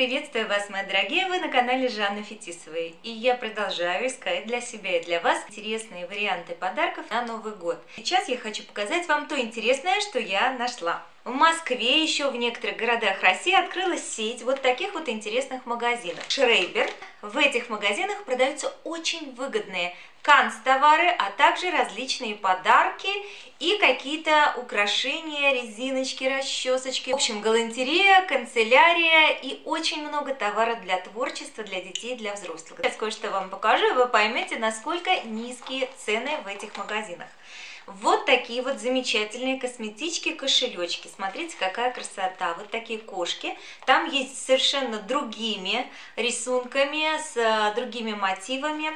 Приветствую вас, мои дорогие! Вы на канале Жанны Фетисовой. И я продолжаю искать для себя и для вас интересные варианты подарков на Новый год. Сейчас я хочу показать вам то интересное, что я нашла. В Москве, еще в некоторых городах России открылась сеть вот таких вот интересных магазинов. Шрейбер. В этих магазинах продаются очень выгодные канцтовары, а также различные подарки и какие-то украшения, резиночки, расчесочки. В общем, галантерея, канцелярия и очень много товара для творчества, для детей, для взрослых. Сейчас кое-что вам покажу, и вы поймете, насколько низкие цены в этих магазинах. Вот такие вот замечательные косметички, кошелечки. Смотрите, какая красота. Вот такие кошки. Там есть совершенно другими рисунками, с э, другими мотивами.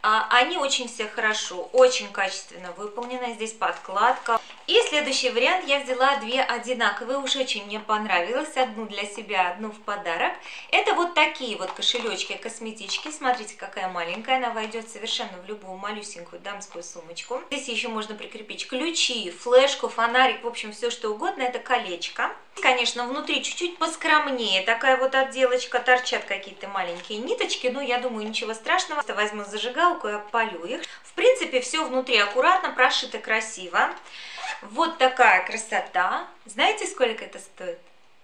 А, они очень все хорошо, очень качественно выполнены. Здесь подкладка. И следующий вариант я взяла две одинаковые, уж очень мне понравилось. Одну для себя, одну в подарок. Это вот такие вот кошелечки, косметички. Смотрите, какая маленькая. Она войдет совершенно в любую малюсенькую дамскую сумочку. Здесь еще можно прикрепить ключи, флешку, фонарик, в общем, все что угодно. Это колечко. Конечно, внутри чуть-чуть поскромнее. Такая вот отделочка, торчат какие-то маленькие ниточки. Но я думаю, ничего страшного. Возьму зажигалку и опалю их. В принципе, все внутри аккуратно, прошито красиво. Вот такая красота. Знаете, сколько это стоит?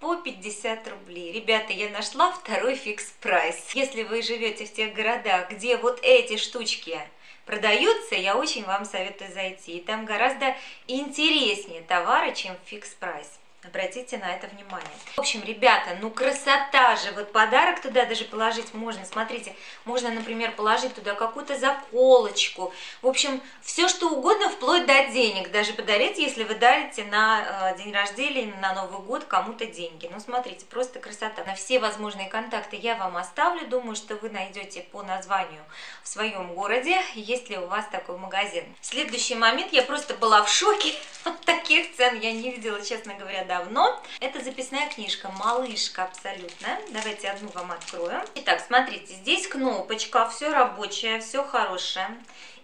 по 50 рублей. Ребята, я нашла второй фикс прайс. Если вы живете в тех городах, где вот эти штучки продаются, я очень вам советую зайти. И там гораздо интереснее товары, чем фикс прайс. Обратите на это внимание. В общем, ребята, ну красота же. Вот подарок туда даже положить можно. Смотрите, можно, например, положить туда какую-то заколочку. В общем, все что угодно, вплоть до денег. Даже подарить, если вы дарите на э, день рождения на Новый год кому-то деньги. Ну, смотрите, просто красота. На все возможные контакты я вам оставлю. Думаю, что вы найдете по названию в своем городе, есть ли у вас такой магазин. Следующий момент, я просто была в шоке. Таких цен я не видела, честно говоря, давно. Это записная книжка, малышка абсолютно. Давайте одну вам открою. Итак, смотрите, здесь кнопочка, все рабочее, все хорошее.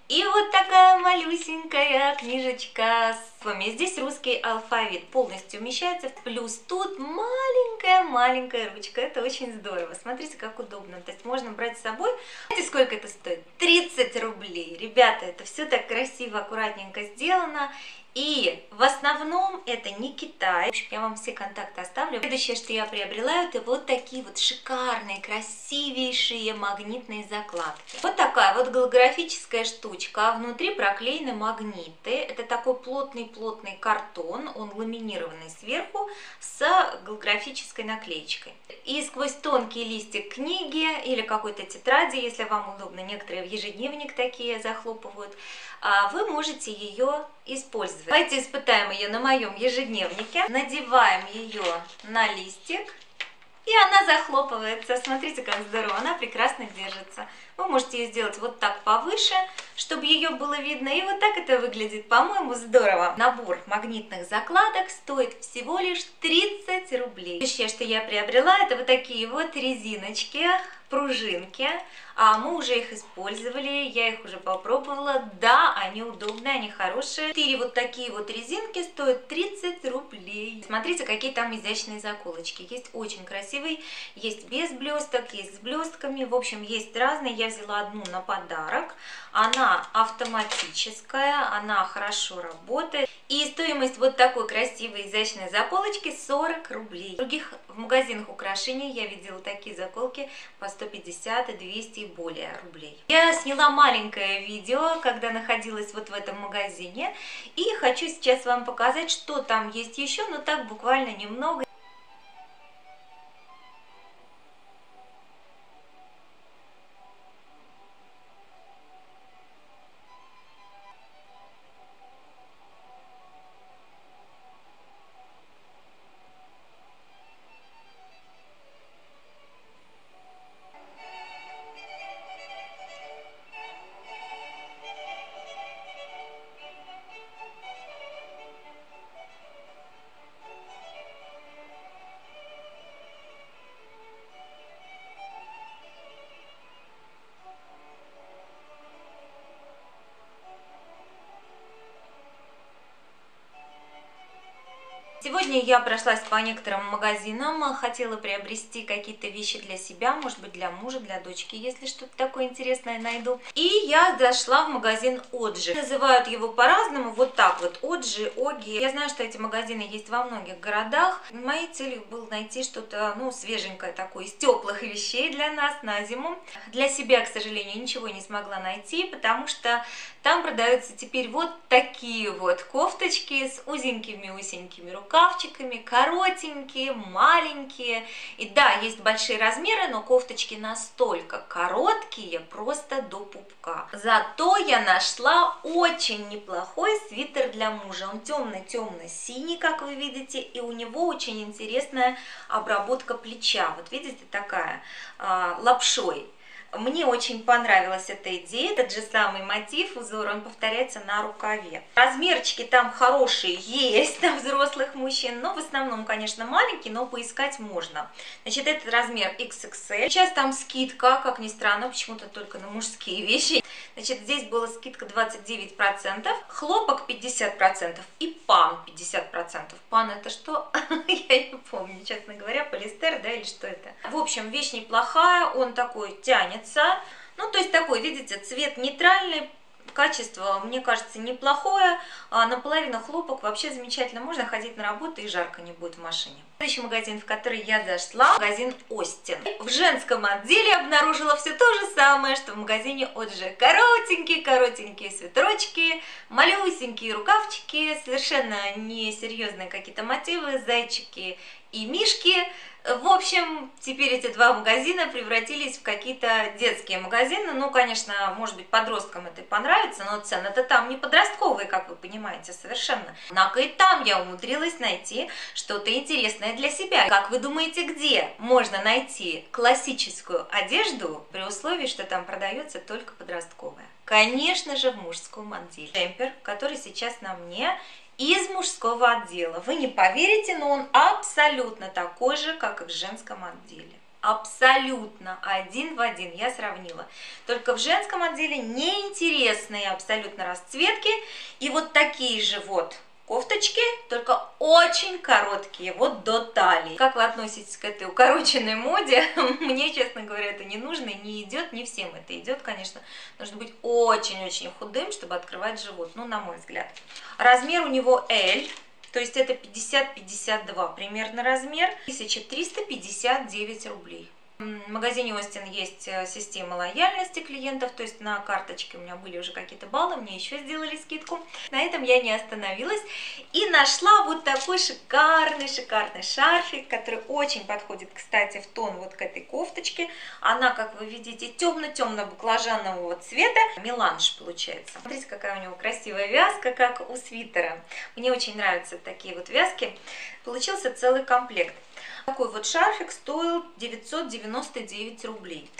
И вот такая малюсенькая книжечка вами. Здесь русский алфавит полностью умещается. Плюс тут маленькая-маленькая ручка. Это очень здорово. Смотрите, как удобно. То есть можно брать с собой. Знаете, сколько это стоит? 30 рублей. Ребята, это все так красиво, аккуратненько сделано. И в основном это не Китай. В общем, я вам все контакты оставлю. Следующее, что я приобрела, это вот такие вот шикарные, красивейшие магнитные закладки. Вот такая вот голографическая штучка. Внутри проклеены магниты. Это такой плотный-плотный картон. Он ламинированный сверху с голографической наклеечкой. И сквозь тонкий листик книги или какой-то тетради, если вам удобно, некоторые в ежедневник такие захлопывают, а вы можете ее использовать. Давайте испытаем ее на моем ежедневнике. Надеваем ее на листик. И она захлопывается. Смотрите, как здорово. Она прекрасно держится. Вы можете ее сделать вот так повыше, чтобы ее было видно. И вот так это выглядит. По-моему, здорово. Набор магнитных закладок стоит всего лишь 30 рублей. Следующее, что я приобрела, это вот такие вот резиночки пружинки, а мы уже их использовали, я их уже попробовала, да, они удобные, они хорошие. Четыре вот такие вот резинки стоят 30 рублей. Смотрите, какие там изящные заколочки, есть очень красивые, есть без блесток, есть с блестками, в общем, есть разные, я взяла одну на подарок, она автоматическая, она хорошо работает. И стоимость вот такой красивой изящной заколочки 40 рублей. В других в магазинах украшений я видела такие заколки по 150, 200 и более рублей. Я сняла маленькое видео, когда находилась вот в этом магазине. И хочу сейчас вам показать, что там есть еще, но так буквально немного. Сегодня я прошлась по некоторым магазинам, хотела приобрести какие-то вещи для себя, может быть для мужа, для дочки, если что-то такое интересное найду. И я зашла в магазин Оджи. Называют его по-разному, вот так вот, Оджи, Оги. Я знаю, что эти магазины есть во многих городах. Моей целью было найти что-то, ну, свеженькое такое, из теплых вещей для нас на зиму. Для себя, к сожалению, ничего не смогла найти, потому что там продаются теперь вот такие вот кофточки с узенькими-усенькими рукавчиками, коротенькие, маленькие. И да, есть большие размеры, но кофточки настолько короткие, просто до пупка. Зато я нашла очень неплохой свитер для мужа. Он темно-темно-синий, как вы видите, и у него очень интересная обработка плеча. Вот видите, такая а, лапшой. Мне очень понравилась эта идея, этот же самый мотив, узор, он повторяется на рукаве. Размерчики там хорошие есть на взрослых мужчин, но в основном, конечно, маленькие, но поискать можно. Значит, этот размер XXL. Сейчас там скидка, как ни странно, почему-то только на мужские вещи. Значит, здесь была скидка 29%, хлопок 50% и пан 50%. Пан это что? Я не помню, честно говоря, полистер, да, или что это? В общем, вещь неплохая, он такой тянет тянется. Ну, то есть такой, видите, цвет нейтральный, качество, мне кажется, неплохое. А наполовину хлопок вообще замечательно. Можно ходить на работу и жарко не будет в машине. Следующий магазин, в который я зашла, магазин Остин. В женском отделе обнаружила все то же самое, что в магазине Оджи. Коротенькие-коротенькие свитерочки, малюсенькие рукавчики, совершенно несерьезные какие-то мотивы, зайчики и мишки. В общем, теперь эти два магазина превратились в какие-то детские магазины. Ну, конечно, может быть, подросткам это понравится, но цены-то там не подростковые, как вы понимаете, совершенно. Однако и там я умудрилась найти что-то интересное для себя. Как вы думаете, где можно найти классическую одежду при условии, что там продается только подростковая? Конечно же, в мужском отделе. Джемпер, который сейчас на мне, из мужского отдела. Вы не поверите, но он абсолютно такой же, как и в женском отделе. Абсолютно один в один я сравнила. Только в женском отделе неинтересные абсолютно расцветки и вот такие же вот кофточки, только очень короткие, вот до талии. Как вы относитесь к этой укороченной моде? Мне, честно говоря, это не нужно не идет, не всем это идет, конечно. Нужно быть очень-очень худым, чтобы открывать живот, ну, на мой взгляд. Размер у него L, то есть это 50-52 примерно размер, 1359 рублей. Магазине Остин есть э, система лояльности клиентов, то есть на карточке у меня были уже какие-то баллы, мне еще сделали скидку. На этом я не остановилась и нашла вот такой шикарный-шикарный шарфик, который очень подходит, кстати, в тон вот к этой кофточке. Она, как вы видите, темно-темно-баклажанового цвета, меланж получается. Смотрите, какая у него красивая вязка, как у свитера. Мне очень нравятся такие вот вязки. Получился целый комплект. Такой вот шарфик стоил 999 рублей.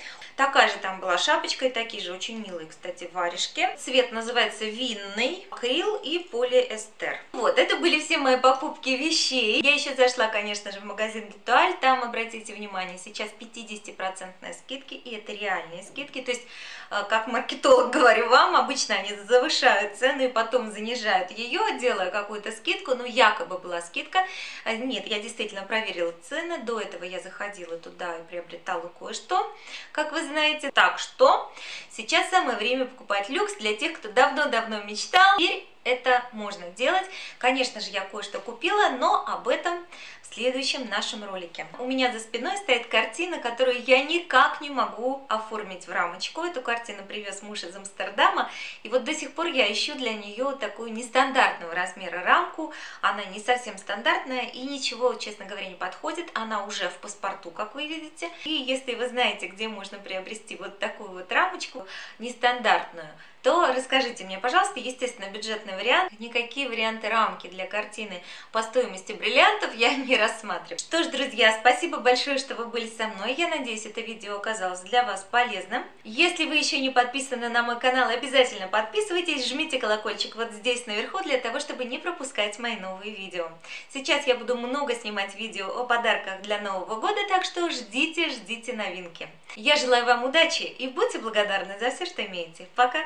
Такая же там была шапочка и такие же очень милые, кстати, варежки. Цвет называется винный, акрил и полиэстер. Вот, это были все мои покупки вещей. Я еще зашла, конечно же, в магазин Гитуаль. Там, обратите внимание, сейчас 50% скидки, и это реальные скидки. То есть, э, как маркетолог говорю вам, обычно они завышают цену и потом занижают ее, делая какую-то скидку. Ну, якобы была скидка. Э, нет, я действительно проверила цены. До этого я заходила туда и приобретала кое-что. Как вы знаете. Так что сейчас самое время покупать люкс для тех, кто давно-давно мечтал. Теперь это можно делать. Конечно же, я кое-что купила, но об этом в следующем нашем ролике. У меня за спиной стоит картина, которую я никак не могу оформить в рамочку. Эту картину привез муж из Амстердама, и вот до сих пор я ищу для нее такую нестандартного размера рамку. Она не совсем стандартная и ничего, честно говоря, не подходит. Она уже в паспорту, как вы видите. И если вы знаете, где можно приобрести вот такую вот рамочку нестандартную, то расскажите мне, пожалуйста, естественно, бюджетный вариант. Никакие варианты рамки для картины по стоимости бриллиантов я не рассматриваю. Что ж, друзья, спасибо большое, что вы были со мной. Я надеюсь, это видео оказалось для вас полезным. Если вы еще не подписаны на мой канал, обязательно подписывайтесь, жмите колокольчик вот здесь наверху, для того, чтобы не пропускать мои новые видео. Сейчас я буду много снимать видео о подарках для Нового года, так что ждите, ждите новинки. Я желаю вам удачи и будьте благодарны за все, что имеете. Пока!